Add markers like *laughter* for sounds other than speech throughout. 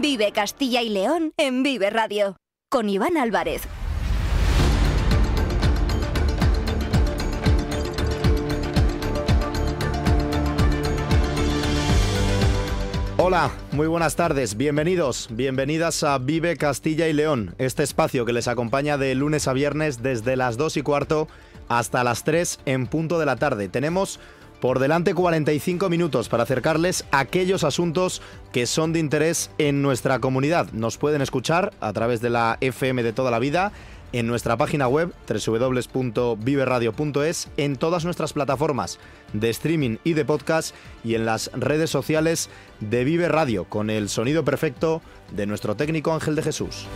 Vive Castilla y León en Vive Radio. Con Iván Álvarez. Hola, muy buenas tardes, bienvenidos, bienvenidas a Vive Castilla y León, este espacio que les acompaña de lunes a viernes desde las 2 y cuarto hasta las 3 en punto de la tarde. Tenemos por delante 45 minutos para acercarles aquellos asuntos que son de interés en nuestra comunidad. Nos pueden escuchar a través de la FM de toda la vida en nuestra página web www.viveradio.es, en todas nuestras plataformas de streaming y de podcast y en las redes sociales de Vive Radio con el sonido perfecto de nuestro técnico Ángel de Jesús.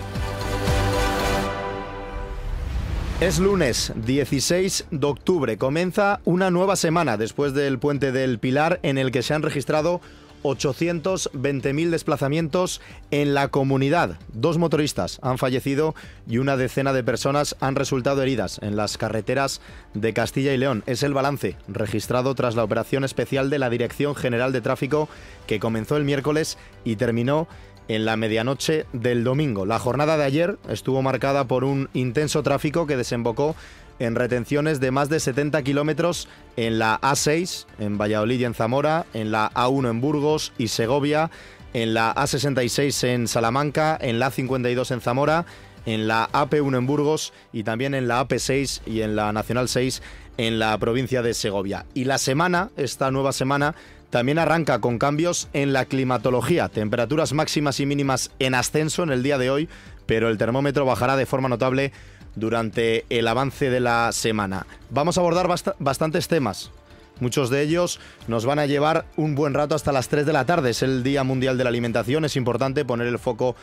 Es lunes 16 de octubre, comienza una nueva semana después del puente del Pilar en el que se han registrado 820.000 desplazamientos en la comunidad. Dos motoristas han fallecido y una decena de personas han resultado heridas en las carreteras de Castilla y León. Es el balance registrado tras la operación especial de la Dirección General de Tráfico que comenzó el miércoles y terminó en la medianoche del domingo. La jornada de ayer estuvo marcada por un intenso tráfico que desembocó en retenciones de más de 70 kilómetros en la A6, en Valladolid y en Zamora, en la A1 en Burgos y Segovia, en la A66 en Salamanca, en la A52 en Zamora, en la AP1 en Burgos y también en la AP6 y en la Nacional 6 en la provincia de Segovia. Y la semana, esta nueva semana, también arranca con cambios en la climatología, temperaturas máximas y mínimas en ascenso en el día de hoy, pero el termómetro bajará de forma notable durante el avance de la semana. Vamos a abordar bastantes temas. Muchos de ellos nos van a llevar un buen rato hasta las 3 de la tarde. Es el Día Mundial de la Alimentación. Es importante poner el foco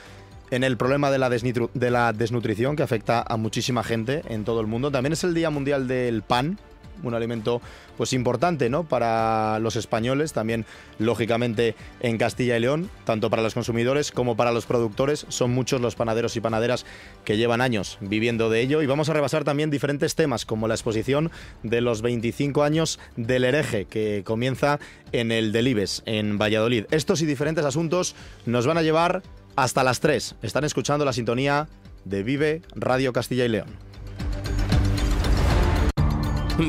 en el problema de la, de la desnutrición que afecta a muchísima gente en todo el mundo. También es el Día Mundial del Pan, un alimento pues importante ¿no? para los españoles, también lógicamente en Castilla y León, tanto para los consumidores como para los productores. Son muchos los panaderos y panaderas que llevan años viviendo de ello y vamos a rebasar también diferentes temas como la exposición de los 25 años del hereje que comienza en el Delibes, en Valladolid. Estos y diferentes asuntos nos van a llevar hasta las 3. Están escuchando la sintonía de Vive Radio Castilla y León.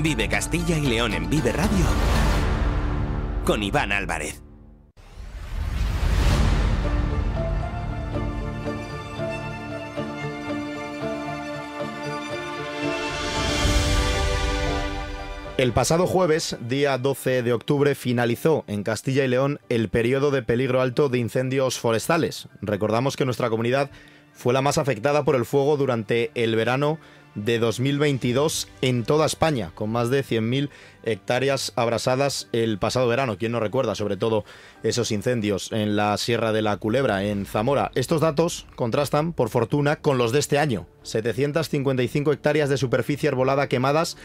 Vive Castilla y León en Vive Radio con Iván Álvarez. El pasado jueves, día 12 de octubre, finalizó en Castilla y León el periodo de peligro alto de incendios forestales. Recordamos que nuestra comunidad fue la más afectada por el fuego durante el verano de 2022 en toda España, con más de 100.000 hectáreas abrasadas el pasado verano. ¿Quién no recuerda sobre todo esos incendios en la Sierra de la Culebra, en Zamora? Estos datos contrastan, por fortuna, con los de este año. 755 hectáreas de superficie arbolada quemadas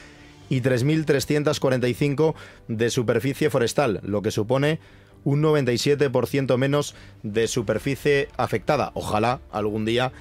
y 3.345 de superficie forestal, lo que supone un 97% menos de superficie afectada. Ojalá algún día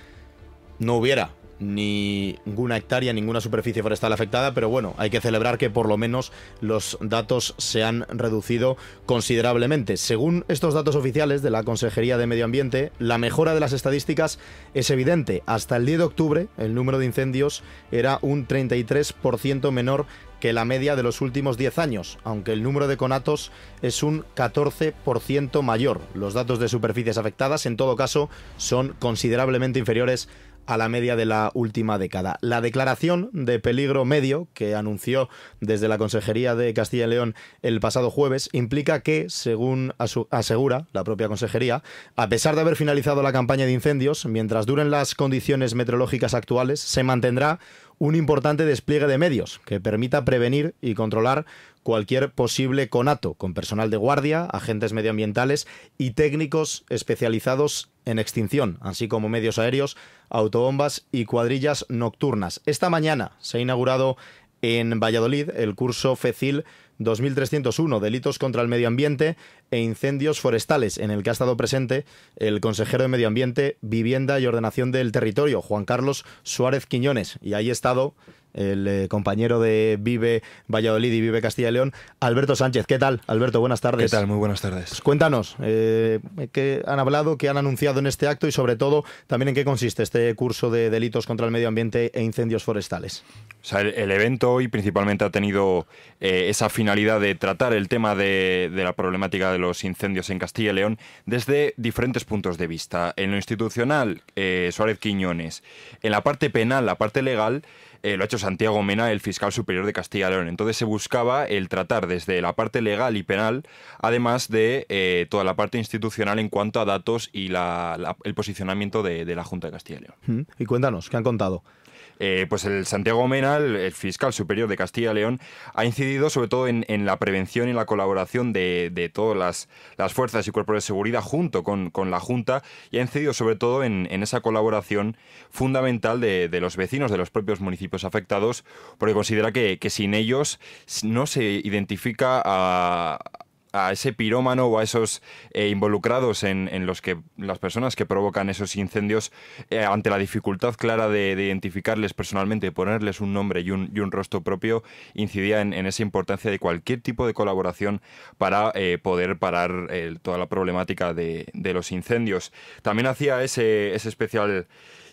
no hubiera ninguna hectárea, ninguna superficie forestal afectada, pero bueno, hay que celebrar que por lo menos los datos se han reducido considerablemente. Según estos datos oficiales de la Consejería de Medio Ambiente, la mejora de las estadísticas es evidente. Hasta el 10 de octubre, el número de incendios era un 33% menor que la media de los últimos 10 años, aunque el número de conatos es un 14% mayor. Los datos de superficies afectadas, en todo caso, son considerablemente inferiores a la media de la última década. La declaración de peligro medio que anunció desde la Consejería de Castilla y León el pasado jueves implica que, según asegura la propia Consejería, a pesar de haber finalizado la campaña de incendios, mientras duren las condiciones meteorológicas actuales, se mantendrá un importante despliegue de medios que permita prevenir y controlar cualquier posible conato con personal de guardia, agentes medioambientales y técnicos especializados en extinción, así como medios aéreos, autobombas y cuadrillas nocturnas. Esta mañana se ha inaugurado en Valladolid el curso FECIL 2301, delitos contra el medio ambiente e incendios forestales, en el que ha estado presente el consejero de Medio Ambiente, Vivienda y Ordenación del Territorio, Juan Carlos Suárez Quiñones. Y ahí ha estado el eh, compañero de Vive Valladolid y Vive Castilla y León, Alberto Sánchez. ¿Qué tal, Alberto? Buenas tardes. ¿Qué tal? Muy buenas tardes. Pues cuéntanos, eh, ¿qué han hablado, qué han anunciado en este acto y sobre todo también en qué consiste este curso de delitos contra el medio ambiente e incendios forestales? O sea, el, evento hoy principalmente ha tenido eh, esa finalidad de tratar el tema de, la problemática de los incendios en Castilla y León desde diferentes puntos de vista. En lo institucional, Suárez Quiñones. En la parte penal, la parte legal, lo ha hecho Santiago Mena, el fiscal superior de Castilla y León. Entonces se buscaba el tratar desde la parte legal y penal, además de eh, toda la parte institucional en cuanto a datos y el posicionamiento de, de la Junta de Castilla y León. Y cuéntanos, ¿qué han contado? Eh, pues el Santiago Mena, el, fiscal superior de Castilla y León, ha incidido sobre todo en, la prevención y la colaboración de, todas las, fuerzas y cuerpos de seguridad junto con, la Junta y ha incidido sobre todo en, esa colaboración fundamental de, los vecinos de los propios municipios afectados, porque considera que sin ellos no se identifica a, a ese pirómano o a esos eh, involucrados en, los que las personas que provocan esos incendios eh, ante la dificultad clara de, identificarles personalmente, ponerles un nombre y un, rostro propio, incidía en, esa importancia de cualquier tipo de colaboración para eh, poder parar toda la problemática de, los incendios. También hacía ese, especial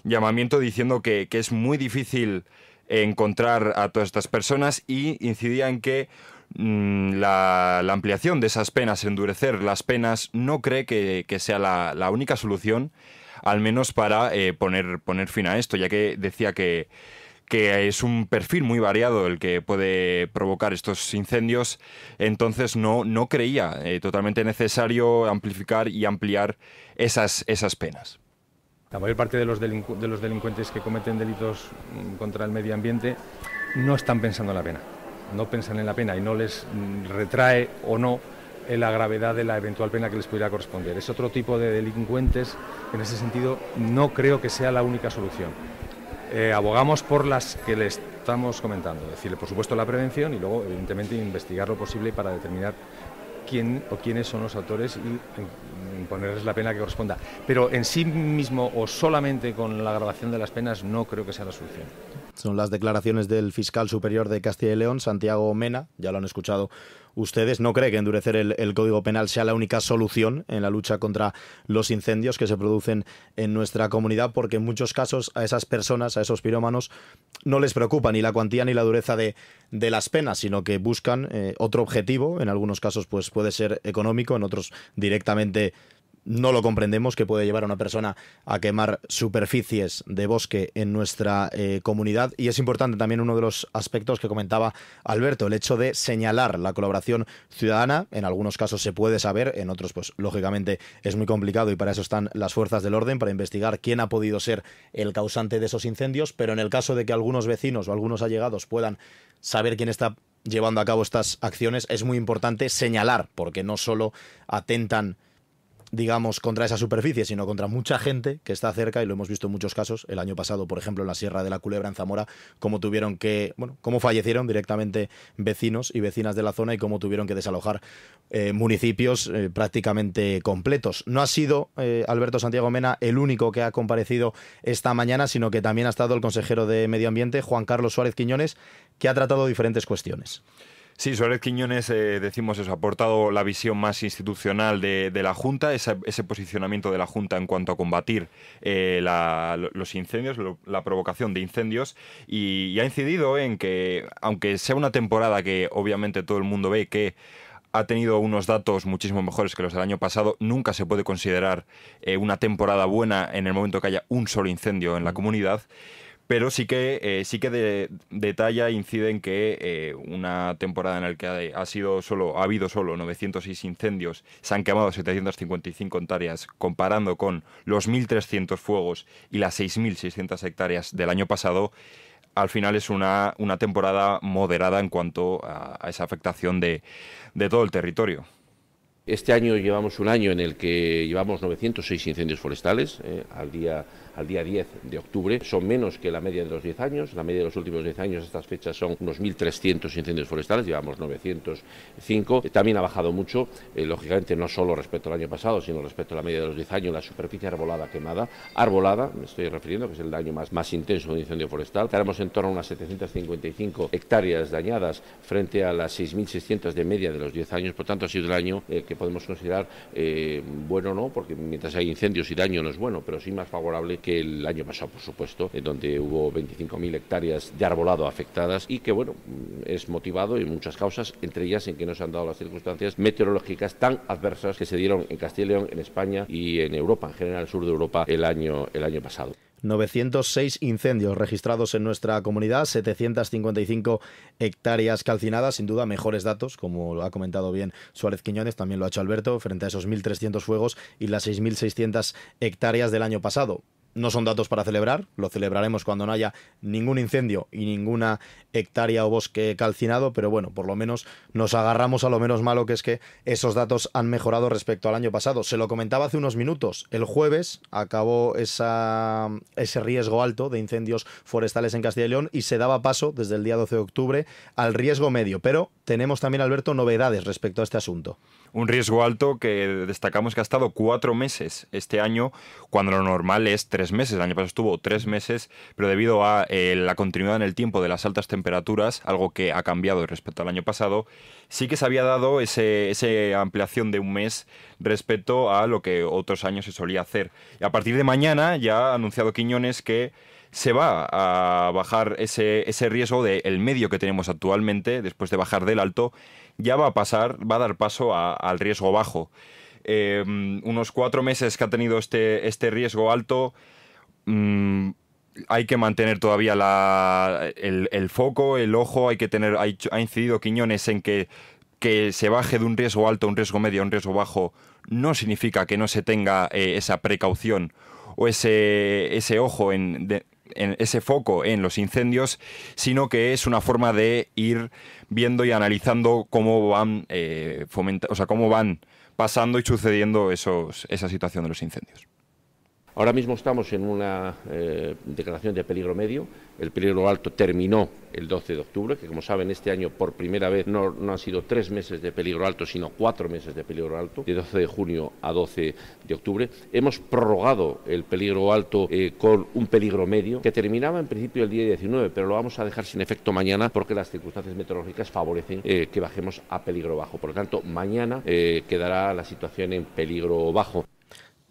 llamamiento diciendo que, que es muy difícil encontrar a todas estas personas y incidía en que Mm, la, ampliación de esas penas, endurecer las penas, no cree que, sea la, única solución, al menos para eh, poner, poner fin a esto, ya que decía que, que es un perfil muy variado el que puede provocar estos incendios, entonces no, no creía eh, totalmente necesario amplificar y ampliar esas, esas penas. La mayor parte de los, de los delincuentes que cometen delitos mm, contra el medio ambiente no están pensando en la pena no piensan en la pena y no les retrae o no la gravedad de la eventual pena que les pudiera corresponder. Es otro tipo de delincuentes, en ese sentido no creo que sea la única solución. Eh, abogamos por las que le estamos comentando, decirle por supuesto la prevención y luego evidentemente investigar lo posible para determinar quién o quiénes son los autores y imponerles la pena que corresponda. Pero en sí mismo o solamente con la grabación de las penas no creo que sea la solución. Son las declaraciones del fiscal superior de Castilla y León, Santiago Mena, ya lo han escuchado ustedes. ¿No cree que endurecer el, Código Penal sea la única solución en la lucha contra los incendios que se producen en nuestra comunidad? Porque en muchos casos a esas personas, a esos pirómanos, no les preocupa ni la cuantía ni la dureza de, las penas, sino que buscan eh, otro objetivo. En algunos casos pues puede ser económico, en otros directamente no lo comprendemos que puede llevar a una persona a quemar superficies de bosque en nuestra eh, comunidad. Y es importante también uno de los aspectos que comentaba Alberto, el hecho de señalar la colaboración ciudadana, en algunos casos se puede saber, en otros pues lógicamente es muy complicado y para eso están las fuerzas del orden, para investigar quién ha podido ser el causante de esos incendios, pero en el caso de que algunos vecinos o algunos allegados puedan saber quién está llevando a cabo estas acciones, es muy importante señalar, porque no solo atentan digamos, contra esa superficie, sino contra mucha gente que está cerca, y lo hemos visto en muchos casos, el año pasado, por ejemplo, en la Sierra de la Culebra, en Zamora, cómo tuvieron que, bueno, cómo fallecieron directamente vecinos y vecinas de la zona y cómo tuvieron que desalojar eh, municipios eh, prácticamente completos. No ha sido eh, Alberto Santiago Mena el único que ha comparecido esta mañana, sino que también ha estado el consejero de Medio Ambiente, Juan Carlos Suárez Quiñones, que ha tratado diferentes cuestiones. Sí, Suárez Quiñones, eh, decimos eso, ha aportado la visión más institucional de, la Junta, ese, posicionamiento de la Junta en cuanto a combatir eh, los incendios, la provocación de incendios, y, ha incidido en que, aunque sea una temporada que obviamente todo el mundo ve que ha tenido unos datos muchísimo mejores que los del año pasado. Nunca se puede considerar eh, una temporada buena en el momento que haya un solo incendio en la comunidad pero sí que eh, sí que de, detalla incide en que eh, una temporada en la que ha, sido solo ha habido solo 906 incendios se han quemado 755 hectáreas comparando con los 1.300 fuegos y las 6.600 hectáreas del año pasado al final es una, una temporada moderada en cuanto a, esa afectación de, de todo el territorio. Este año llevamos un año en el que llevamos 906 incendios forestales. Eh, al día al día 10 de octubre. Son menos que la media de los 10 años. La media de los últimos 10 años, estas fechas son unos 1.300 incendios forestales, llevamos 905. También ha bajado mucho, eh, lógicamente, no solo respecto al año pasado, sino respecto a la media de los 10 años, la superficie arbolada quemada. Arbolada, me estoy refiriendo, que es el daño más, intenso de un incendio forestal. Tenemos en torno a unas 755 hectáreas dañadas frente a las 6.600 de media de los 10 años. Por tanto, ha sido el año eh, que podemos considerar eh, bueno, no, porque mientras hay incendios y daño no es bueno, pero sí más favorable que el año pasado, por supuesto, en donde hubo 25.000 hectáreas de arbolado afectadas y que, bueno, es motivado en muchas causas, entre ellas en que no se han dado las circunstancias meteorológicas tan adversas que se dieron en Castilla y León, en España y en Europa, en general el sur de Europa, el año, el año pasado. 906 incendios registrados en nuestra comunidad, 755 hectáreas calcinadas, sin duda mejores datos, como lo ha comentado bien Suárez Quiñones, también lo ha hecho Alberto, frente a esos 1.300 fuegos y las 6.600 hectáreas del año pasado. No son datos para celebrar, lo celebraremos cuando no haya ningún incendio y ninguna hectárea o bosque calcinado, pero bueno, por lo menos nos agarramos a lo menos malo que es que esos datos han mejorado respecto al año pasado. Se lo comentaba hace unos minutos, el jueves acabó ese riesgo alto de incendios forestales en Castilla y León y se daba paso desde el día 12 de octubre al riesgo medio, pero tenemos también, Alberto, novedades respecto a este asunto un riesgo alto que destacamos que ha estado cuatro meses este año, cuando lo normal es tres meses. El año pasado estuvo tres meses, pero debido a eh, la continuidad en el tiempo de las altas temperaturas, algo que ha cambiado respecto al año pasado, sí que se había dado esa ampliación de un mes respecto a lo que otros años se solía hacer. Y a partir de mañana ya ha anunciado Quiñones que se va a bajar ese, ese riesgo del medio que tenemos actualmente, después de bajar del alto, ya va a pasar, va a dar paso al riesgo bajo. Eh, unos cuatro meses que ha tenido este, este riesgo alto, mm, hay que mantener todavía el, foco, el ojo, hay que tener, ha incidido Quiñones en que que se baje de un riesgo alto a un riesgo medio a un riesgo bajo no significa que no se tenga eh, esa precaución o ese, ese ojo en, en ese foco en los incendios, sino que es una forma de ir viendo y analizando cómo van eh, o sea, cómo van pasando y sucediendo esos, esa situación de los incendios. Ahora mismo estamos en una eh, declaración de peligro medio. El peligro alto terminó el 12 de octubre, que como saben este año por primera vez no, han sido tres meses de peligro alto, sino cuatro meses de peligro alto, de 12 de junio a 12 de octubre. Hemos prorrogado el peligro alto eh, con un peligro medio, que terminaba en principio el día 19, pero lo vamos a dejar sin efecto mañana porque las circunstancias meteorológicas favorecen eh, que bajemos a peligro bajo. Por lo tanto, mañana quedará la situación en peligro bajo.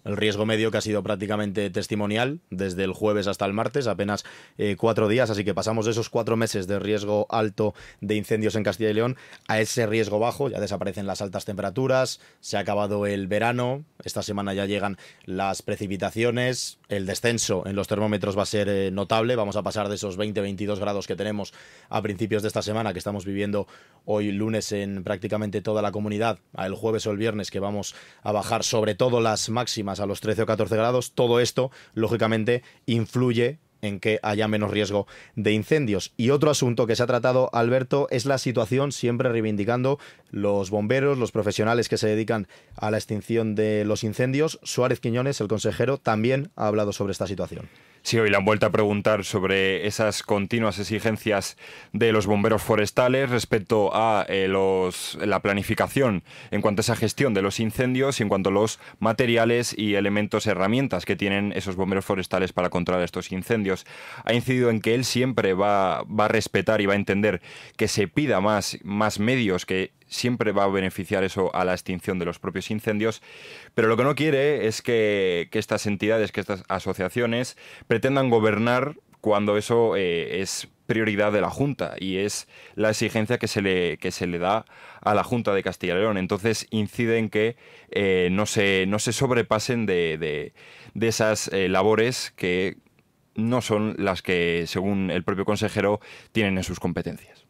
El riesgo medio que ha sido prácticamente testimonial desde el jueves hasta el martes, apenas eh, cuatro días, así que pasamos de esos cuatro meses de riesgo alto de incendios en Castilla y León a ese riesgo bajo, ya desaparecen las altas temperaturas, se ha acabado el verano, esta semana ya llegan las precipitaciones, el descenso en los termómetros va a ser eh, notable, vamos a pasar de esos 20-22 grados que tenemos a principios de esta semana, que estamos viviendo hoy lunes en prácticamente toda la comunidad, a el jueves o el viernes que vamos a bajar sobre todo las máximas a los 13 o 14 grados, todo esto, lógicamente, influye en que haya menos riesgo de incendios. Y otro asunto que se ha tratado, Alberto, es la situación, siempre reivindicando los bomberos, los profesionales que se dedican a la extinción de los incendios. Suárez Quiñones, el consejero, también ha hablado sobre esta situación. Sí, hoy le han vuelto a preguntar sobre esas continuas exigencias de los bomberos forestales respecto a eh, los, la planificación en cuanto a esa gestión de los incendios y en cuanto a los materiales y elementos, herramientas que tienen esos bomberos forestales para controlar estos incendios. Ha incidido en que él siempre va, va a respetar y va a entender que se pida más, más medios, que siempre va a beneficiar eso a la extinción de los propios incendios, pero lo que no quiere es que, estas entidades, que estas asociaciones pretendan gobernar cuando eso eh, es prioridad de la Junta y es la exigencia que se le, que se le da a la Junta de Castilla y León. Entonces incide en que eh, no, se, no se sobrepasen de, esas eh, labores que no son las que, según el propio consejero, tienen en sus competencias.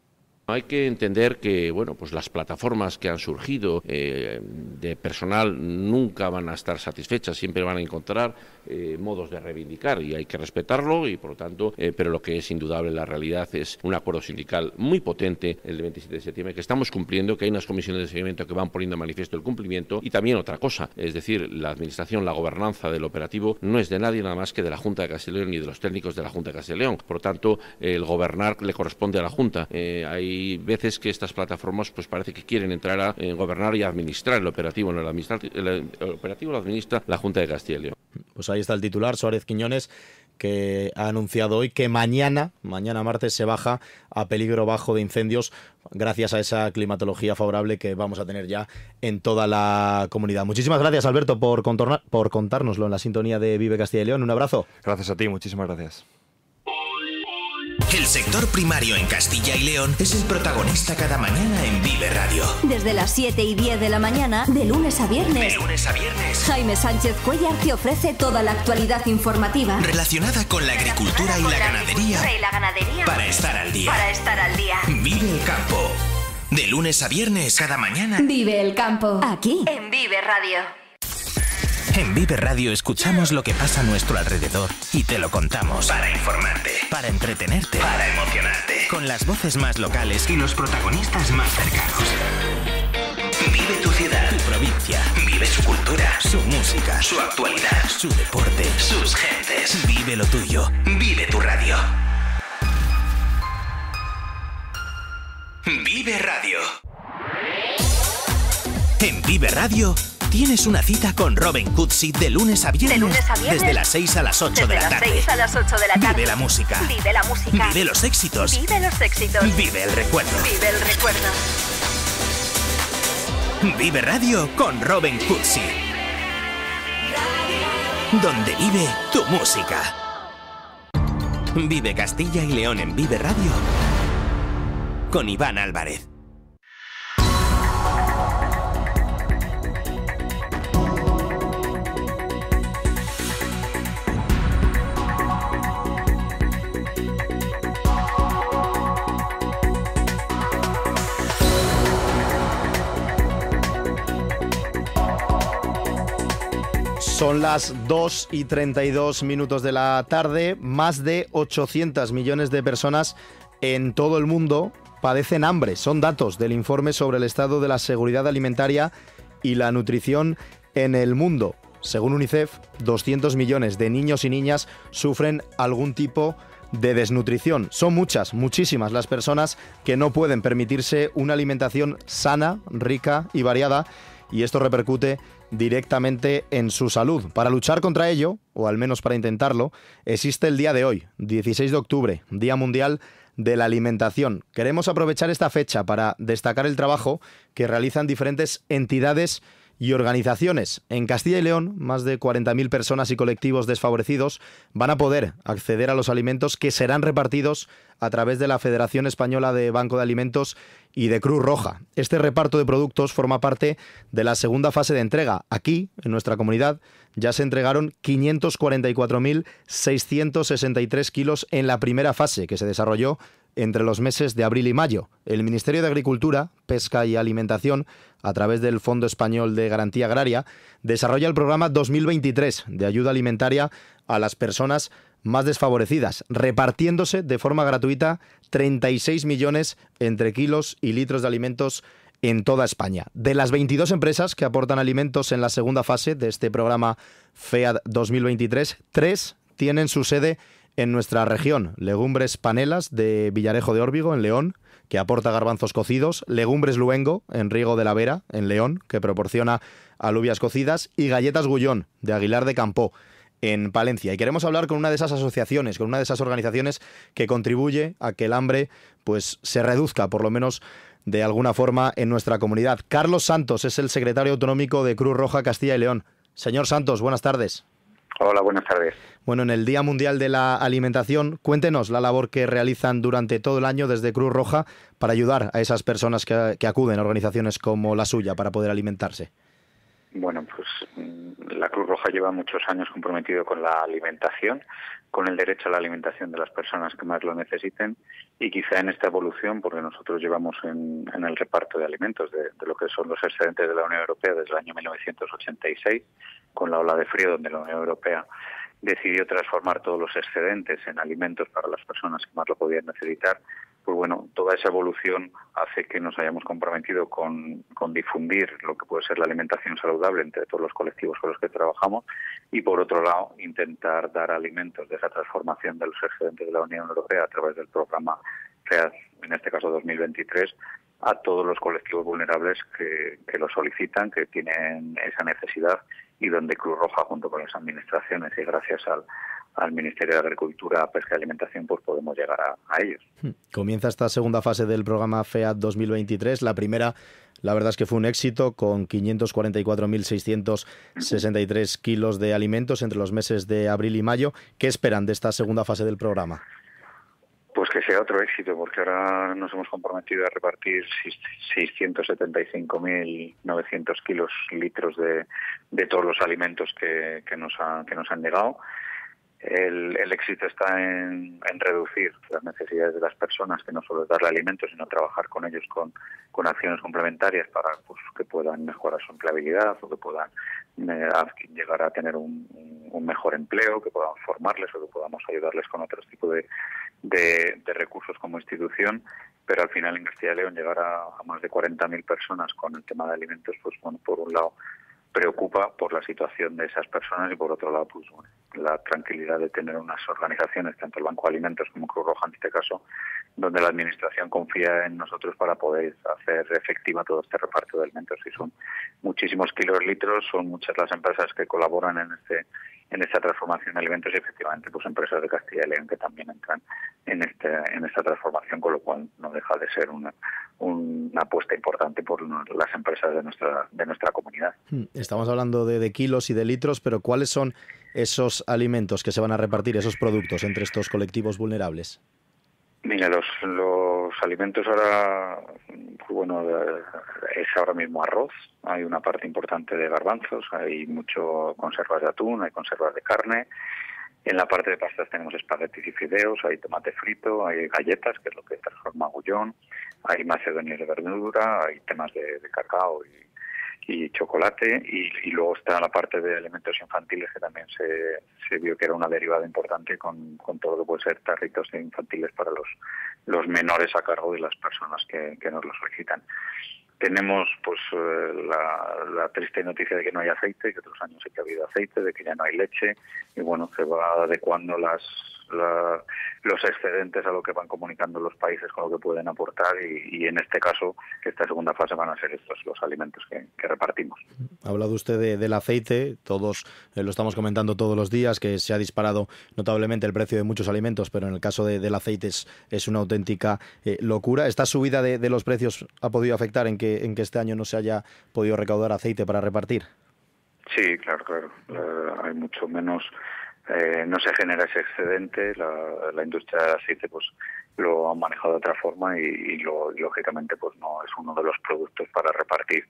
Hay que entender que bueno, pues las plataformas que han surgido eh, de personal nunca van a estar satisfechas, siempre van a encontrar eh, modos de reivindicar y hay que respetarlo y por lo tanto, eh, pero lo que es indudable la realidad es un acuerdo sindical muy potente el de 27 de septiembre que estamos cumpliendo, que hay unas comisiones de seguimiento que van poniendo en manifiesto el cumplimiento y también otra cosa, es decir, la administración, la gobernanza del operativo no es de nadie nada más que de la Junta de León ni de los técnicos de la Junta de León. Por lo tanto, el gobernar le corresponde a la Junta. Eh, hay veces que estas plataformas pues parece que quieren entrar a gobernar y administrar el operativo. En el, el operativo lo administra la Junta de Castilla y León. Pues ahí está el titular, Suárez Quiñones, que ha anunciado hoy que mañana, mañana martes, se baja a peligro bajo de incendios gracias a esa climatología favorable que vamos a tener ya en toda la comunidad. Muchísimas gracias, Alberto, por, por contárnoslo en la sintonía de Vive Castilla y León. Un abrazo. Gracias a ti, muchísimas gracias. El sector primario en Castilla y León es el protagonista cada mañana en Vive Radio. Desde las 7 y 10 de la mañana, de lunes a viernes. De lunes a viernes. Jaime Sánchez Cuellar te ofrece toda la actualidad informativa relacionada con la agricultura y la, ganadería. y la ganadería. Para estar al día. Para estar al día. Vive el campo. De lunes a viernes, cada mañana. Vive el campo. Aquí, en Vive Radio. En Vive Radio escuchamos lo que pasa a nuestro alrededor y te lo contamos. Para informarte. Para entretenerte. Para emocionarte. Con las voces más locales y los protagonistas más cercanos. Vive tu ciudad. Tu provincia. Vive su cultura. Su música. Su actualidad. Su deporte. Sus gentes. Vive lo tuyo. Vive tu radio. Vive Radio. En Vive Radio Tienes una cita con Robin Cutsi de lunes a viernes. Desde las 6 a las 8 de la tarde. Desde las 6 a las 8 de la tarde. Vive la música. Vive la música. Vive los éxitos. Vive los éxitos. Vive el recuerdo. Vive el recuerdo. Vive Radio con Robin Cutsi. Donde vive tu música. Vive Castilla y León en Vive Radio. Con Iván Álvarez. Son las 2 y 32 minutos de la tarde. Más de 800 millones de personas en todo el mundo padecen hambre. Son datos del informe sobre el estado de la seguridad alimentaria y la nutrición en el mundo. Según UNICEF, 200 millones de niños y niñas sufren algún tipo de desnutrición. Son muchas, muchísimas las personas que no pueden permitirse una alimentación sana, rica y variada y esto repercute directamente en su salud. Para luchar contra ello, o al menos para intentarlo, existe el día de hoy, 16 de octubre, Día Mundial de la Alimentación. Queremos aprovechar esta fecha para destacar el trabajo que realizan diferentes entidades y organizaciones. En Castilla y León, más de 40.000 personas y colectivos desfavorecidos van a poder acceder a los alimentos que serán repartidos a través de la Federación Española de Banco de Alimentos y de Cruz Roja. Este reparto de productos forma parte de la segunda fase de entrega. Aquí, en nuestra comunidad, ya se entregaron 544.663 kilos en la primera fase, que se desarrolló entre los meses de abril y mayo. El Ministerio de Agricultura, Pesca y Alimentación, a través del Fondo Español de Garantía Agraria, desarrolla el programa 2023 de ayuda alimentaria a las personas más desfavorecidas, repartiéndose de forma gratuita 36 millones entre kilos y litros de alimentos en toda España. De las 22 empresas que aportan alimentos en la segunda fase de este programa FEAD 2023, tres tienen su sede en nuestra región. Legumbres Panelas de Villarejo de Órbigo, en León, que aporta garbanzos cocidos. Legumbres Luengo, en Riego de la Vera, en León, que proporciona alubias cocidas. Y Galletas Gullón, de Aguilar de Campó, en Palencia. Y queremos hablar con una de esas asociaciones, con una de esas organizaciones que contribuye a que el hambre pues, se reduzca, por lo menos de alguna forma, en nuestra comunidad. Carlos Santos es el secretario autonómico de Cruz Roja Castilla y León. Señor Santos, buenas tardes. Hola, buenas tardes. Bueno, en el Día Mundial de la Alimentación, cuéntenos la labor que realizan durante todo el año desde Cruz Roja para ayudar a esas personas que, acuden a organizaciones como la suya para poder alimentarse. Bueno, pues mm, la Cruz Roja lleva muchos años comprometido con la alimentación, con el derecho a la alimentación de las personas que más lo necesiten y quizá en esta evolución, porque nosotros llevamos en, el reparto de alimentos de, lo que son los excedentes de la Unión Europea desde el año 1986, con la ola de frío, donde la Unión Europea decidió transformar todos los excedentes en alimentos para las personas que más lo podían necesitar, pues bueno, toda esa evolución hace que nos hayamos comprometido con, con, difundir lo que puede ser la alimentación saludable entre todos los colectivos con los que trabajamos y por otro lado intentar dar alimentos de esa transformación de los excedentes de la Unión Europea a través del programa FEAD, en este caso 2023, a todos los colectivos vulnerables que lo solicitan, que tienen esa necesidad y donde Cruz Roja junto con las administraciones y gracias al, Ministerio de Agricultura, Pesca y Alimentación, pues podemos llegar a, a, ellos. Hmm. Comienza esta segunda fase del programa FEAD 2023. La primera, la verdad es que fue un éxito, con 544.663 kilos de alimentos entre los meses de abril y mayo. ¿Qué esperan de esta segunda fase del programa? Que sea otro éxito, porque ahora nos hemos comprometido a repartir 675.900 kilos litros de, de todos los alimentos que, que, nos ha, que nos han llegado. El, el, éxito está en, reducir las necesidades de las personas, que no solo es darle alimentos, sino trabajar con ellos con, con acciones complementarias para pues, que puedan mejorar su empleabilidad o que puedan eh, llegar a tener un, mejor empleo, que podamos formarles o que podamos ayudarles con otro tipo de, de, recursos como institución. Pero al final en Castilla y León llegar a, a más de 40.000 personas con el tema de alimentos, pues bueno, por un lado preocupa por la situación de esas personas y por otro lado pues bueno, la tranquilidad de tener unas organizaciones, tanto el Banco de Alimentos como Cruz Roja en este caso, donde la Administración confía en nosotros para poder hacer efectiva todo este reparto de alimentos. Y son muchísimos kilos litros, son muchas las empresas que colaboran en este en esta transformación de alimentos y efectivamente pues empresas de Castilla y León que también entran en este en esta transformación con lo cual no deja de ser una, una apuesta importante por las empresas de nuestra de nuestra comunidad. Estamos hablando de, de kilos y de litros, pero ¿cuáles son esos alimentos que se van a repartir, esos productos entre estos colectivos vulnerables? Mira, los, los alimentos ahora, bueno, es ahora mismo arroz, hay una parte importante de garbanzos, hay mucho conservas de atún, hay conservas de carne, en la parte de pastas tenemos espaguetis y fideos, hay tomate frito, hay galletas, que es lo que transforma agullón, hay macedonias de verdura, hay temas de, de cacao y y chocolate y, y, luego está la parte de alimentos infantiles que también se, se vio que era una derivada importante con, con todo lo que puede ser tarritos infantiles para los, los menores a cargo de las personas que, que nos lo solicitan. Tenemos pues la, la, triste noticia de que no hay aceite, que otros años sí que ha habido aceite, de que ya no hay leche y bueno, se va adecuando las la, los excedentes a lo que van comunicando los países con lo que pueden aportar y, y, en este caso esta segunda fase van a ser estos los alimentos que, que repartimos. Ha hablado usted de, del aceite, todos eh, lo estamos comentando todos los días que se ha disparado notablemente el precio de muchos alimentos, pero en el caso de, del aceite es, es una auténtica eh, locura. ¿Esta subida de, de, los precios ha podido afectar en que, en que este año no se haya podido recaudar aceite para repartir? Sí, claro, claro. Eh, hay mucho menos eh, no se genera ese excedente, la, industria del aceite pues lo ha manejado de otra forma y, lo, lógicamente pues no es uno de los productos para repartir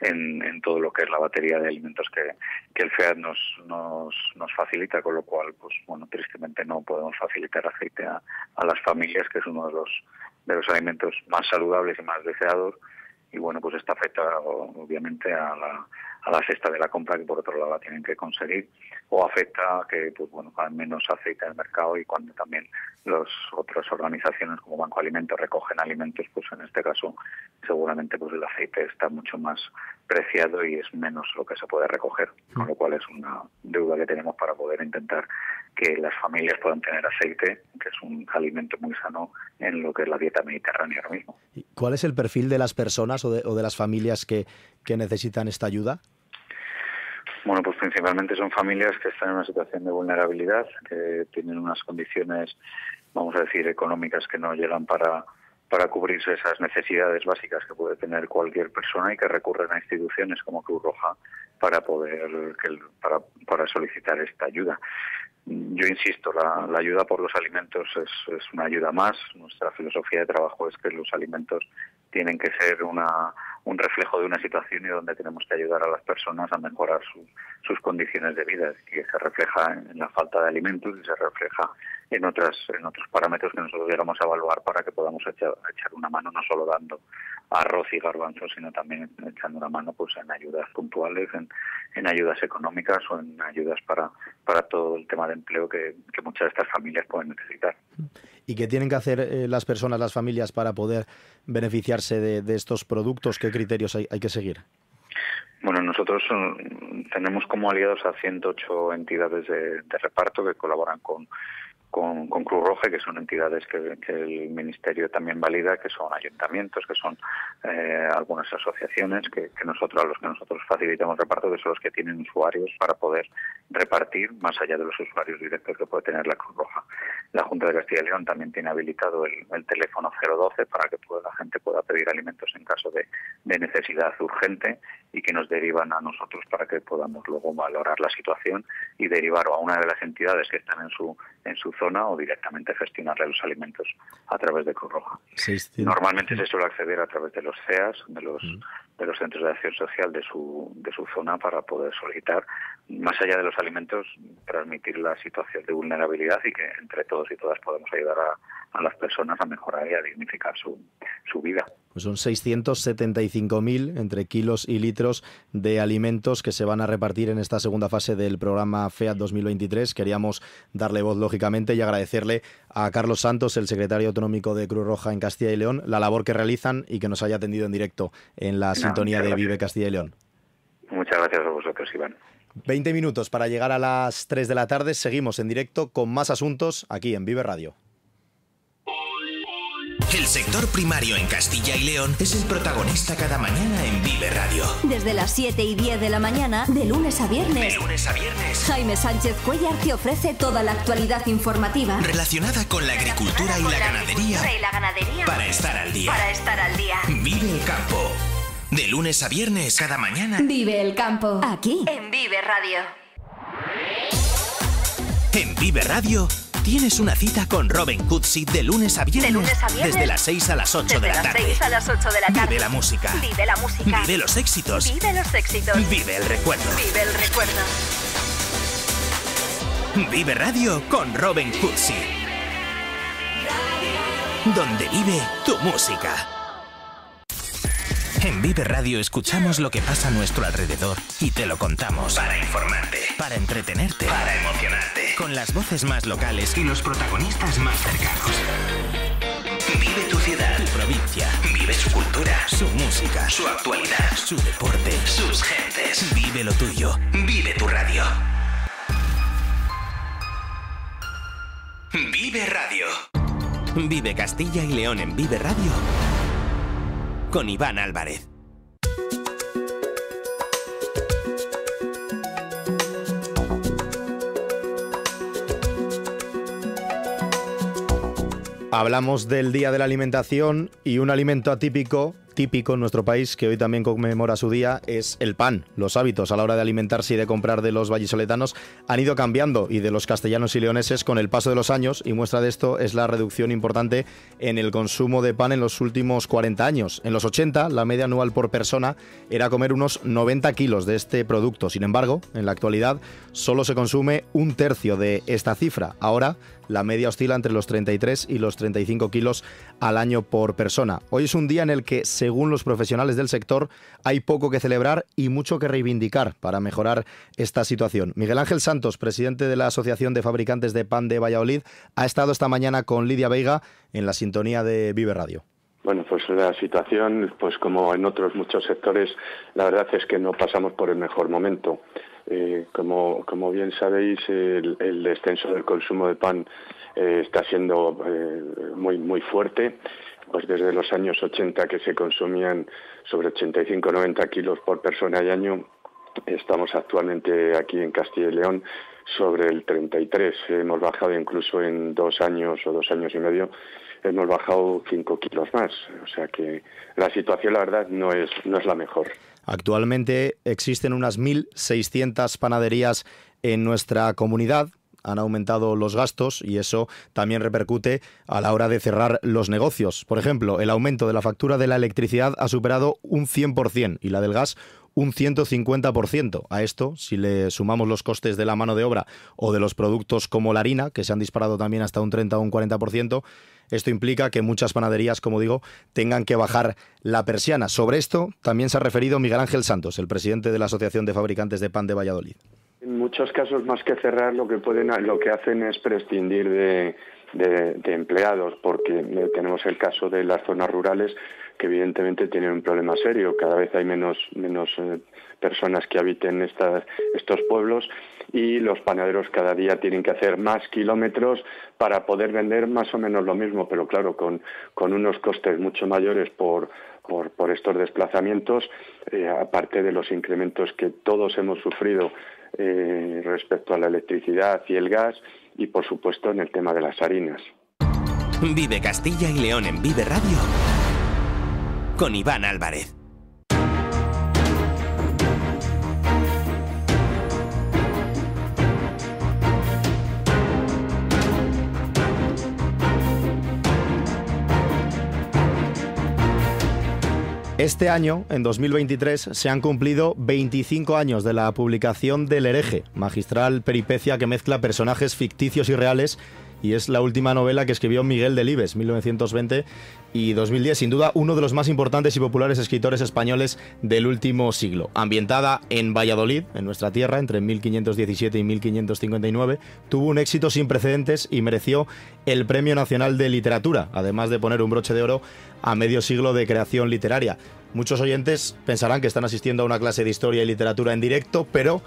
en, todo lo que es la batería de alimentos que, el FEAD nos, nos, nos facilita, con lo cual pues bueno tristemente no podemos facilitar aceite a, a las familias, que es uno de los de los alimentos más saludables y más deseados. Y bueno pues esta afecta obviamente a la a la cesta de la compra que por otro lado la tienen que conseguir o afecta a que pues bueno hay menos aceite el mercado y cuando también las otras organizaciones como Banco Alimentos recogen alimentos pues en este caso seguramente pues el aceite está mucho más preciado y es menos lo que se puede recoger con lo cual es una deuda que tenemos para poder intentar que las familias puedan tener aceite que es un alimento muy sano en lo que es la dieta mediterránea ahora mismo ¿Cuál es el perfil de las personas o de, o de las familias que, que necesitan esta ayuda? Bueno, pues principalmente son familias que están en una situación de vulnerabilidad, que tienen unas condiciones, vamos a decir, económicas que no llegan para, para cubrirse esas necesidades básicas que puede tener cualquier persona y que recurren a instituciones como Cruz Roja para poder para, para solicitar esta ayuda. Yo insisto, la, ayuda por los alimentos es, es una ayuda más. Nuestra filosofía de trabajo es que los alimentos tienen que ser una, un reflejo de una situación y donde tenemos que ayudar a las personas a mejorar su, sus condiciones de vida, que se refleja en la falta de alimentos y se refleja en otras en otros parámetros que nosotros llegamos a evaluar para que podamos echar, echar una mano no solo dando arroz y garbanzos, sino también echando una mano pues en ayudas puntuales, en, en ayudas económicas o en ayudas para, para todo el tema de empleo que, que muchas de estas familias pueden necesitar. ¿Y qué tienen que hacer eh, las personas, las familias, para poder beneficiarse de, de estos productos? ¿Qué criterios hay, hay que seguir? Bueno, nosotros mm, tenemos como aliados a 108 entidades de, de reparto que colaboran con, con, con, Cruz Roja, que son entidades que, el Ministerio también valida, que son ayuntamientos, que son eh, algunas asociaciones que, que, nosotros a los que nosotros facilitamos reparto, que son los que tienen usuarios para poder repartir más allá de los usuarios directos que puede tener la Cruz Roja. La Junta de Castilla y León también tiene habilitado el, el teléfono 012 para que pueda, la gente pueda pedir alimentos en caso de, de necesidad urgente y que nos derivan a nosotros para que podamos luego valorar la situación y derivar a una de las entidades que están en su en su zona o directamente gestionarle los alimentos a través de Cruz Roja. Sí, sí. Normalmente se suele acceder a través de los CEAS, de los mm. de los centros de acción social de su de su zona para poder solicitar más allá de los alimentos transmitir la situación de vulnerabilidad y que entre todos y todas podemos ayudar a, a las personas a mejorar y a dignificar su, su vida. Pues son 675.000 entre kilos y litros de alimentos que se van a repartir en esta segunda fase del programa FEAT 2023. Queríamos darle voz, lógicamente, y agradecerle a Carlos Santos, el secretario autonómico de Cruz Roja en Castilla y León, la labor que realizan y que nos haya atendido en directo en la no, sintonía de Vive Castilla y León. Muchas gracias a vosotros, Iván. 20 minutos para llegar a las 3 de la tarde. Seguimos en directo con más asuntos aquí en Vive Radio. El sector primario en Castilla y León es el protagonista cada mañana en Vive Radio. Desde las 7 y 10 de la mañana, de lunes a viernes. De lunes a viernes. Jaime Sánchez Cuellar te ofrece toda la actualidad informativa. Relacionada con la agricultura, y, la, la ganadería, agricultura y la ganadería. Para estar al día. Para estar al día. Vive el campo. De lunes a viernes, cada mañana. Vive el campo. Aquí. En Vive Radio. En Vive Radio tienes una cita con Robin Cutsi de lunes a viernes. De lunes a viernes. Desde las 6 a las 8 Desde de la las tarde. 6 a las 8 de la tarde. Vive la música. Vive la música. Vive los éxitos. Vive los éxitos. Vive el recuerdo. Vive el recuerdo. Vive Radio con Robin Cutsi. Donde vive tu música. En Vive Radio escuchamos lo que pasa a nuestro alrededor y te lo contamos. Para informarte. Para entretenerte. Para emocionarte. Con las voces más locales y los protagonistas más cercanos. Vive tu ciudad. Tu provincia. Vive su cultura. Su música. Su actualidad. Su deporte. Sus gentes. Vive lo tuyo. Vive tu radio. Vive Radio. Vive Castilla y León en Vive Radio con Iván Álvarez. Hablamos del Día de la Alimentación y un alimento atípico típico en nuestro país, que hoy también conmemora su día, es el pan. Los hábitos a la hora de alimentarse y de comprar de los vallisoletanos han ido cambiando y de los castellanos y leoneses con el paso de los años y muestra de esto es la reducción importante en el consumo de pan en los últimos 40 años. En los 80, la media anual por persona era comer unos 90 kilos de este producto. Sin embargo, en la actualidad solo se consume un tercio de esta cifra. Ahora, la media oscila entre los 33 y los 35 kilos al año por persona. Hoy es un día en el que, según los profesionales del sector, hay poco que celebrar y mucho que reivindicar para mejorar esta situación. Miguel Ángel Santos, presidente de la Asociación de Fabricantes de Pan de Valladolid, ha estado esta mañana con Lidia Veiga en la sintonía de Vive Radio. Bueno, pues la situación, pues como en otros muchos sectores, la verdad es que no pasamos por el mejor momento. Eh, como, como, bien sabéis, el, el, descenso del consumo de pan eh, está siendo eh, muy, muy fuerte. Pues desde los años 80 que se consumían sobre 85-90 kilos por persona y año, estamos actualmente aquí en Castilla y León sobre el 33. Hemos bajado incluso en dos años o dos años y medio hemos bajado 5 kilos más. O sea que la situación, la verdad, no es, no es la mejor. Actualmente existen unas 1.600 panaderías en nuestra comunidad. Han aumentado los gastos y eso también repercute a la hora de cerrar los negocios. Por ejemplo, el aumento de la factura de la electricidad ha superado un 100% y la del gas un 150%. A esto, si le sumamos los costes de la mano de obra o de los productos como la harina, que se han disparado también hasta un 30 o un 40%, esto implica que muchas panaderías, como digo, tengan que bajar la persiana. Sobre esto también se ha referido Miguel Ángel Santos, el presidente de la Asociación de Fabricantes de Pan de Valladolid. En muchos casos, más que cerrar, lo que pueden, lo que hacen es prescindir de, empleados, porque eh, tenemos el caso de las zonas rurales que evidentemente tienen un problema serio. Cada vez hay menos, menos eh, personas que habiten estas, estos pueblos y los panaderos cada día tienen que hacer más kilómetros para poder vender más o menos lo mismo, pero claro, con, con unos costes mucho mayores por, por, estos desplazamientos, eh, aparte de los incrementos que todos hemos sufrido respecto a la electricidad y el gas y, por supuesto, en el tema de las harinas. Vive Castilla y León en Vive Radio con Iván Álvarez. Este año, en 2023, se han cumplido 25 años de la publicación del hereje, magistral peripecia que mezcla personajes ficticios y reales y es la última novela que escribió Miguel Delibes, 1920 y 2010, sin duda uno de los más importantes y populares escritores españoles del último siglo. Ambientada en Valladolid, en nuestra tierra, entre 1517 y 1559, tuvo un éxito sin precedentes y mereció el Premio Nacional de Literatura, además de poner un broche de oro a medio siglo de creación literaria. Muchos oyentes pensarán que están asistiendo a una clase de historia y literatura en directo, pero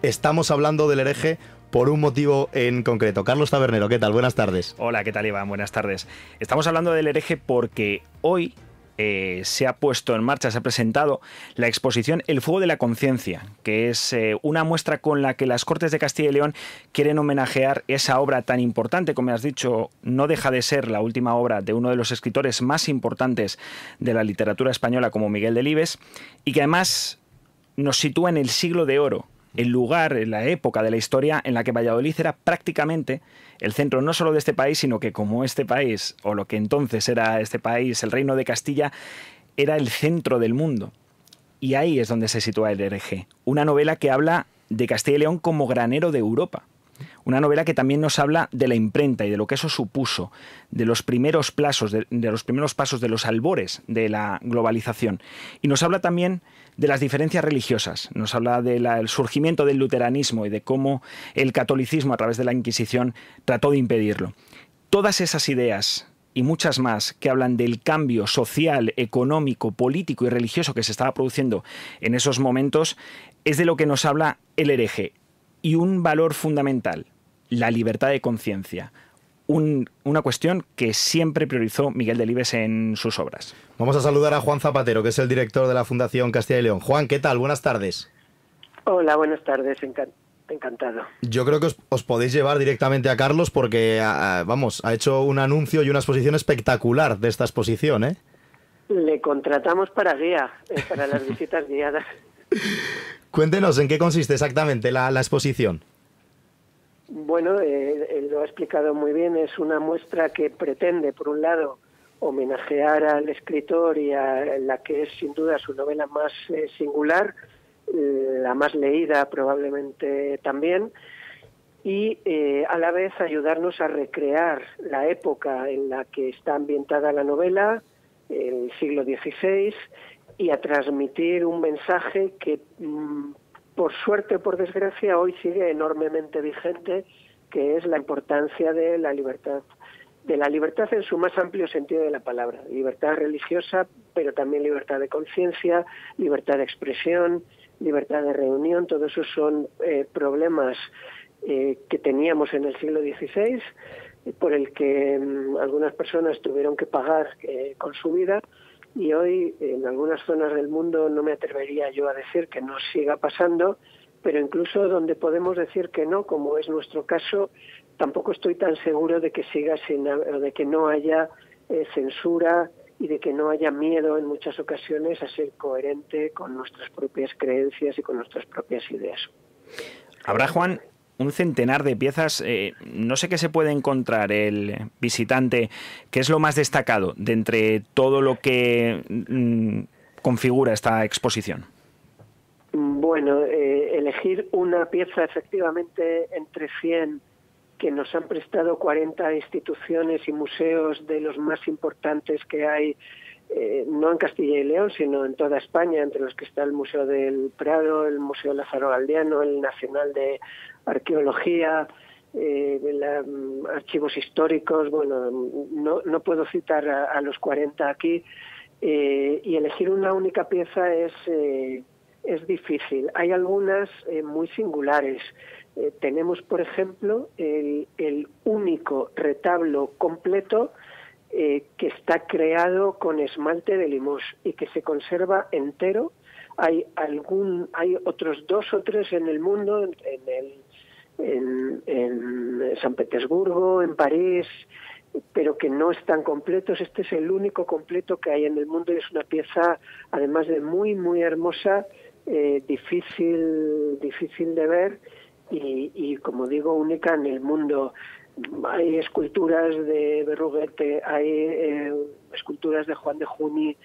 estamos hablando del hereje por un motivo en concreto. Carlos Tabernero, ¿qué tal? Buenas tardes. Hola, ¿qué tal Iván? Buenas tardes. Estamos hablando del hereje porque hoy eh, se ha puesto en marcha, se ha presentado la exposición El Fuego de la Conciencia, que es eh, una muestra con la que las Cortes de Castilla y León quieren homenajear esa obra tan importante, como has dicho, no deja de ser la última obra de uno de los escritores más importantes de la literatura española como Miguel Delibes, y que además nos sitúa en el siglo de oro, el lugar, la época de la historia en la que Valladolid era prácticamente el centro no solo de este país, sino que como este país, o lo que entonces era este país, el reino de Castilla, era el centro del mundo. Y ahí es donde se sitúa el hereje, una novela que habla de Castilla y León como granero de Europa. Una novela que también nos habla de la imprenta y de lo que eso supuso, de los primeros pasos, de, los primeros pasos, de los albores de la globalización. Y nos habla también de las diferencias religiosas, nos habla del surgimiento del luteranismo y de cómo el catolicismo a través de la Inquisición trató de impedirlo. Todas esas ideas y muchas más que hablan del cambio social, económico, político y religioso que se estaba produciendo en esos momentos, es de lo que nos habla el hereje. Y un valor fundamental, la libertad de conciencia una cuestión que siempre priorizó Miguel Delibes en sus obras. Vamos a saludar a Juan Zapatero, que es el director de la Fundación Castilla y León. Juan, ¿qué tal? Buenas tardes. Hola, buenas tardes. encantado. Yo creo que os, podéis llevar directamente a Carlos porque, vamos, ha hecho un anuncio y una exposición espectacular de esta exposición, ¿eh? Le contratamos para guía, eh, para las visitas guiadas. *laughs* Cuéntenos en qué consiste exactamente la exposición. Bueno, eh, él lo ha explicado muy bien. Es una muestra que pretende, por un lado, homenajear al escritor y a la que es sin duda su novela más eh, singular, la más leída probablemente también, y eh, a la vez ayudarnos a recrear la época en la que está ambientada la novela, el siglo XVI, y a transmitir un mensaje que mm, por suerte o por desgracia, hoy sigue enormemente vigente, que es la importancia de la libertad, de la libertad en su más amplio sentido de la palabra, libertad religiosa, pero también libertad de conciencia, libertad de expresión, libertad de reunión, todos esos son eh, problemas eh, que teníamos en el siglo XVI, por el que mm, algunas personas tuvieron que pagar eh, con su vida y hoy en algunas zonas del mundo no me atrevería yo a decir que no siga pasando, pero incluso donde podemos decir que no, como es nuestro caso, tampoco estoy tan seguro de que siga sin, de que no haya eh, censura y de que no haya miedo en muchas ocasiones a ser coherente con nuestras propias creencias y con nuestras propias ideas. Habrá, Juan, un centenar de piezas. Eh, no sé qué se puede encontrar el visitante, qué es lo más destacado de entre todo lo que mm, configura esta exposición. Bueno, eh, elegir una pieza efectivamente entre 100 que nos han prestado 40 instituciones y museos de los más importantes que hay, eh, no en Castilla y León, sino en toda España, entre los que está el Museo del Prado, el Museo Lázaro Galdiano, el Nacional de Arqueología, eh, mm, archivos históricos, bueno, no, no puedo citar a, los 40 aquí, eh, y elegir una única pieza es, es difícil. Hay algunas muy singulares. Eh, tenemos, por ejemplo, el, único retablo completo eh, que está creado con esmalte de limos y que se conserva entero. Hay algún, hay otros dos o tres en el mundo, en, el, en, San Petersburgo, en París, pero que no están completos. Este es el único completo que hay en el mundo y es una pieza, además de muy, muy hermosa, eh, difícil, difícil de ver y, como digo, única en el mundo. Hay esculturas de Berruguete, hay eh, esculturas de Juan de Juni,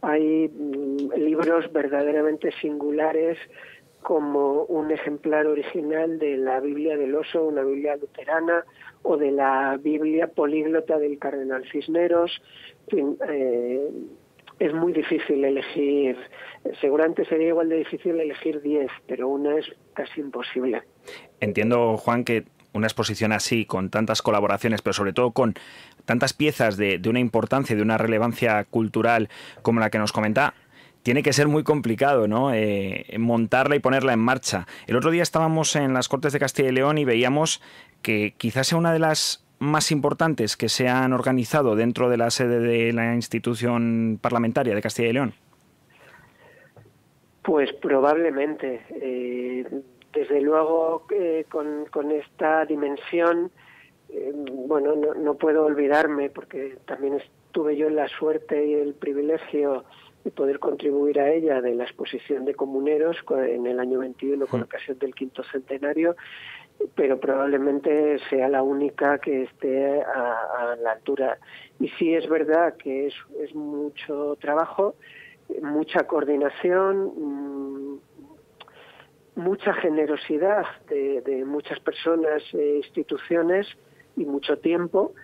hay mm, libros verdaderamente singulares como un ejemplar original de la Biblia del Oso, una Biblia luterana, o de la Biblia políglota del Cardenal Cisneros. Eh, es muy difícil elegir, seguramente sería igual de difícil elegir 10, pero una es casi imposible. Entiendo, Juan, que una exposición así, con tantas colaboraciones, pero sobre todo con tantas piezas de, una importancia, de una relevancia cultural como la que nos comenta, tiene que ser muy complicado, ¿no? Eh, montarla y ponerla en marcha. El otro día estábamos en las Cortes de Castilla y León y veíamos que quizás sea una de las más importantes que se han organizado dentro de la sede de la institución parlamentaria de Castilla y León. Pues probablemente. Eh, desde luego, eh, con, con, esta dimensión, eh, bueno, no, no, puedo olvidarme, porque también tuve yo la suerte y el privilegio de poder contribuir a ella de la exposición de comuneros en el año 21 con mm. ocasión del quinto centenario, pero probablemente sea la única que esté a, a la altura. Y sí es verdad que es, es mucho trabajo, mucha coordinación, mucha generosidad de, muchas personas e instituciones y mucho tiempo,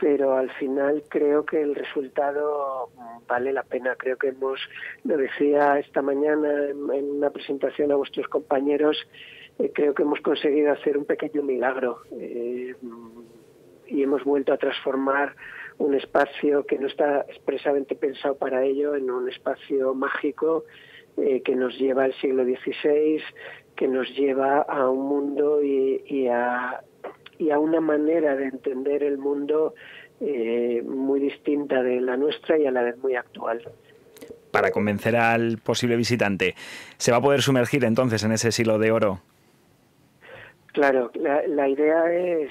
pero al final creo que el resultado vale la pena. Creo que hemos, lo decía esta mañana en, una presentación a vuestros compañeros, eh, creo que hemos conseguido hacer un pequeño milagro eh, y hemos vuelto a transformar un espacio que no está expresamente pensado para ello en un espacio mágico eh, que nos lleva al siglo XVI, que nos lleva a un mundo y, a, y a una manera de entender el mundo eh, muy distinta de la nuestra y a la vez muy actual. Para convencer al posible visitante, ¿se va a poder sumergir entonces en ese siglo de oro? Claro, la, idea es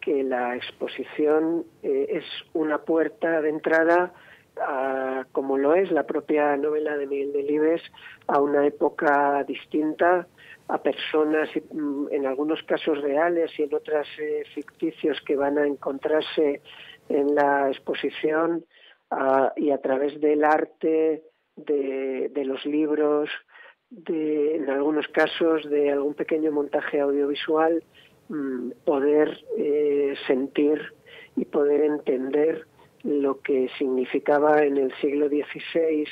que la exposición eh, es una puerta de entrada como lo es la propia novela de Miguel Delibes, a una época distinta, a personas, mm, en algunos casos reales y en otras eh, ficticios que van a encontrarse en la exposición y a través del arte, de, los libros, de, en algunos casos de algún pequeño montaje audiovisual, mm, poder eh, sentir y poder entender lo que significaba en el siglo XVI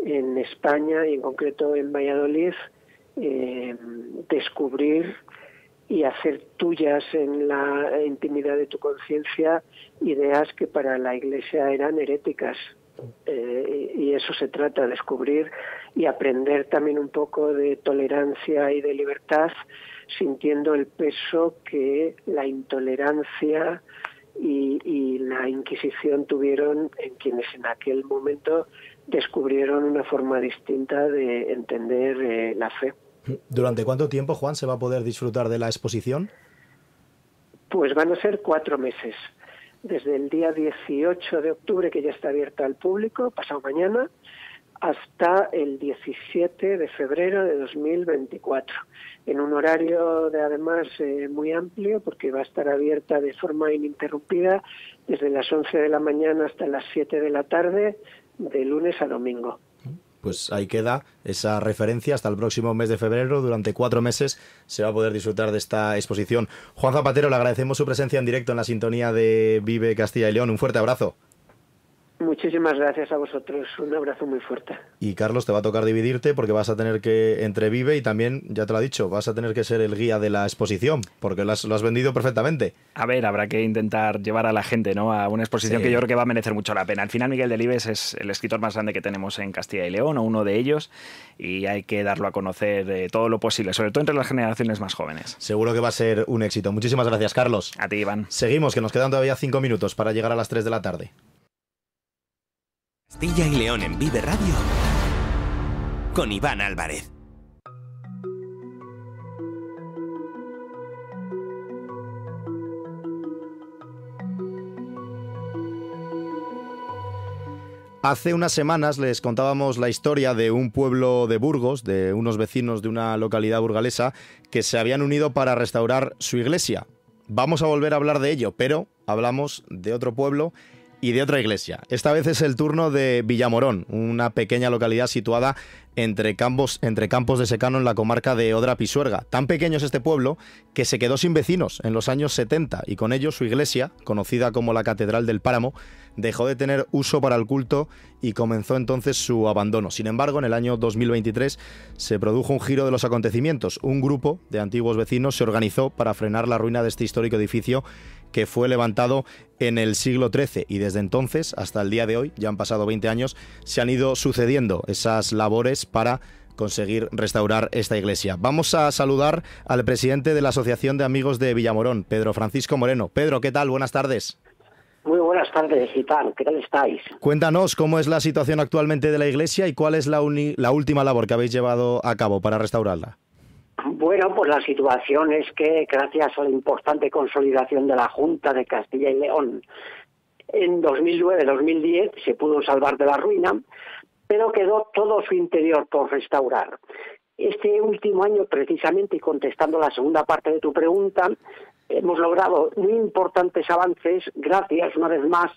en España y en concreto en Valladolid eh, descubrir y hacer tuyas en la intimidad de tu conciencia ideas que para la Iglesia eran heréticas. Eh, y eso se trata, descubrir y aprender también un poco de tolerancia y de libertad, sintiendo el peso que la intolerancia y, la Inquisición tuvieron en quienes en aquel momento descubrieron una forma distinta de entender eh, la fe. ¿Durante cuánto tiempo, Juan, se va a poder disfrutar de la exposición? Pues van a ser cuatro meses. Desde el día 18 de octubre, que ya está abierta al público, pasado mañana, hasta el 17 de febrero de 2024, en un horario de además eh, muy amplio porque va a estar abierta de forma ininterrumpida desde las 11 de la mañana hasta las 7 de la tarde, de lunes a domingo. pues ahí queda esa referencia hasta el próximo mes de febrero. Durante cuatro meses se va a poder disfrutar de esta exposición. Juan Zapatero, le agradecemos su presencia en directo en la sintonía de Vive Castilla y León. Un fuerte abrazo. Muchísimas gracias a vosotros. Un abrazo muy fuerte. Y Carlos, te va a tocar dividirte porque vas a tener que entre Vive y también, ya te lo ha dicho, vas a tener que ser el guía de la exposición porque lo has, lo has vendido perfectamente. A ver, habrá que intentar llevar a la gente ¿no? a una exposición Sí. que yo creo que va a merecer mucho la pena. Al final, Miguel Delibes es el escritor más grande que tenemos en Castilla y León, o uno de ellos, y hay que darlo a conocer eh, todo lo posible, sobre todo entre las generaciones más jóvenes. Seguro que va a ser un éxito. Muchísimas gracias, Carlos. A ti, Iván. Seguimos, que nos quedan todavía cinco minutos para llegar a las 3 de la tarde. Castilla y León en Vive Radio con Iván Álvarez. Hace unas semanas les contábamos la historia de un pueblo de Burgos, de unos vecinos de una localidad burgalesa, que se habían unido para restaurar su iglesia. Vamos a volver a hablar de ello, pero hablamos de otro pueblo y de otra iglesia. Esta vez es el turno de Villamorón, una pequeña localidad situada entre campos, entre campos de secano en la comarca de Odra Pisuerga. Tan pequeño es este pueblo que se quedó sin vecinos en los años 70 y con ello su iglesia, conocida como la Catedral del Páramo, dejó de tener uso para el culto y comenzó entonces su abandono. Sin embargo, en el año 2023 se produjo un giro de los acontecimientos. Un grupo de antiguos vecinos se organizó para frenar la ruina de este histórico edificio que fue levantado en el siglo XIII y desde entonces hasta el día de hoy, ya han pasado 20 años, se han ido sucediendo esas labores para conseguir restaurar esta iglesia. Vamos a saludar al presidente de la Asociación de Amigos de Villamorón, Pedro Francisco Moreno. Pedro, ¿qué tal? Buenas tardes. Muy buenas tardes, Iván. ¿Qué tal estáis? Cuéntanos cómo es la situación actualmente de la iglesia y cuál es la última labor que habéis llevado a cabo para restaurarla. Bueno, pues la situación es que gracias a la importante consolidación de la Junta de Castilla y León en 2009-2010 se pudo salvar de la ruina, pero quedó todo su interior por restaurar. Este último año, precisamente, y contestando la segunda parte de tu pregunta, hemos logrado muy importantes avances gracias, una vez más,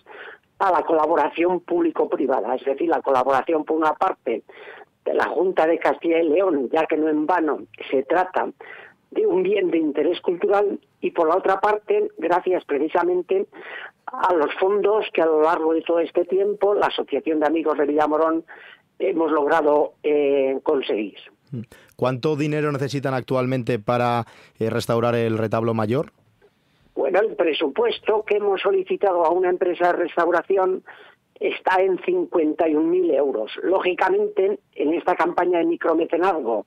a la colaboración público-privada, es decir, la colaboración, por una parte, de la Junta de Castilla y León, ya que no en vano se trata de un bien de interés cultural, y por la otra parte, gracias precisamente a los fondos que a lo largo de todo este tiempo la Asociación de Amigos de Villamorón hemos logrado eh, conseguir. ¿Cuánto dinero necesitan actualmente para eh, restaurar el retablo mayor? Bueno, el presupuesto que hemos solicitado a una empresa de restauración está en 51.000 euros. Lógicamente, en esta campaña de micromecenazgo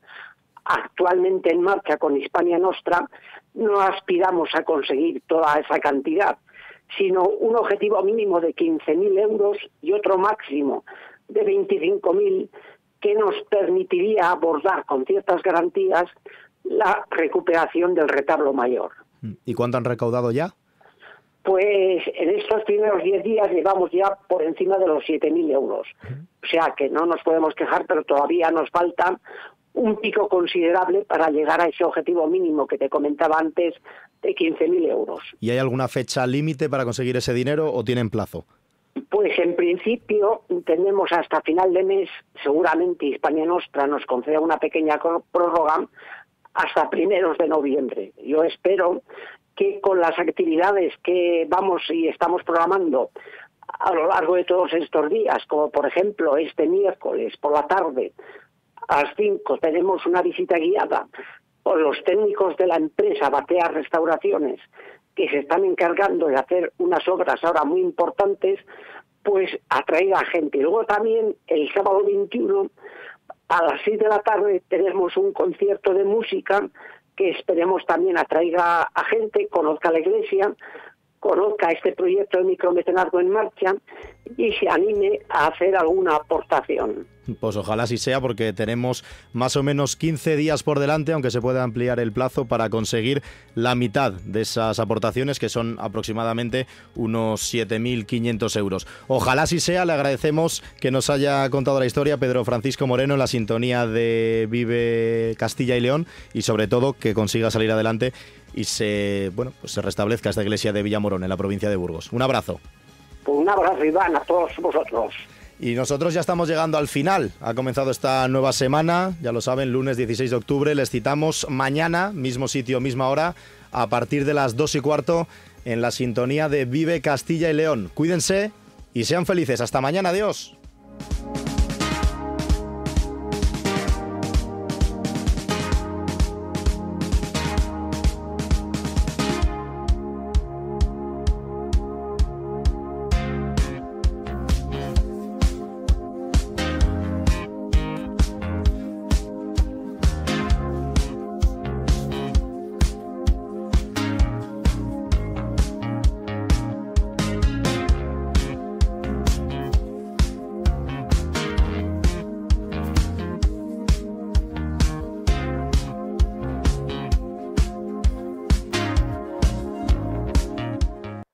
actualmente en marcha con Hispania Nostra, no aspiramos a conseguir toda esa cantidad, sino un objetivo mínimo de 15.000 euros y otro máximo de 25.000 que nos permitiría abordar con ciertas garantías la recuperación del retablo mayor. ¿Y cuánto han recaudado ya? Pues en estos primeros 10 días llevamos ya por encima de los 7.000 euros. O sea que no nos podemos quejar, pero todavía nos falta un pico considerable para llegar a ese objetivo mínimo que te comentaba antes de 15.000 euros. ¿Y hay alguna fecha límite para conseguir ese dinero o tienen plazo? Pues en principio tenemos hasta final de mes, seguramente Hispania Nostra nos conceda una pequeña prórroga hasta primeros de noviembre. Yo espero que con las actividades que vamos y estamos programando a lo largo de todos estos días, como por ejemplo este miércoles por la tarde a las 5 tenemos una visita guiada con los técnicos de la empresa Batea Restauraciones que se están encargando de hacer unas obras ahora muy importantes, pues atraiga a gente. Y luego también el sábado 21 a las 6 de la tarde tenemos un concierto de música que esperemos también atraiga a gente, conozca la iglesia, conozca este proyecto de micromecenazgo en marcha y se anime a hacer alguna aportación. Pues ojalá así sea, porque tenemos más o menos 15 días por delante, aunque se pueda ampliar el plazo para conseguir la mitad de esas aportaciones, que son aproximadamente unos 7.500 euros. Ojalá así sea, le agradecemos que nos haya contado la historia Pedro Francisco Moreno en la sintonía de Vive Castilla y León y sobre todo que consiga salir adelante y se, bueno, pues se restablezca esta iglesia de Villamorón en la provincia de Burgos. Un abrazo. Pues un abrazo, Iván, a todos vosotros. Y nosotros ya estamos llegando al final. Ha comenzado esta nueva semana, ya lo saben, lunes 16 de octubre. Les citamos mañana, mismo sitio, misma hora, a partir de las 2 y cuarto, en la sintonía de Vive Castilla y León. Cuídense y sean felices. Hasta mañana, adiós.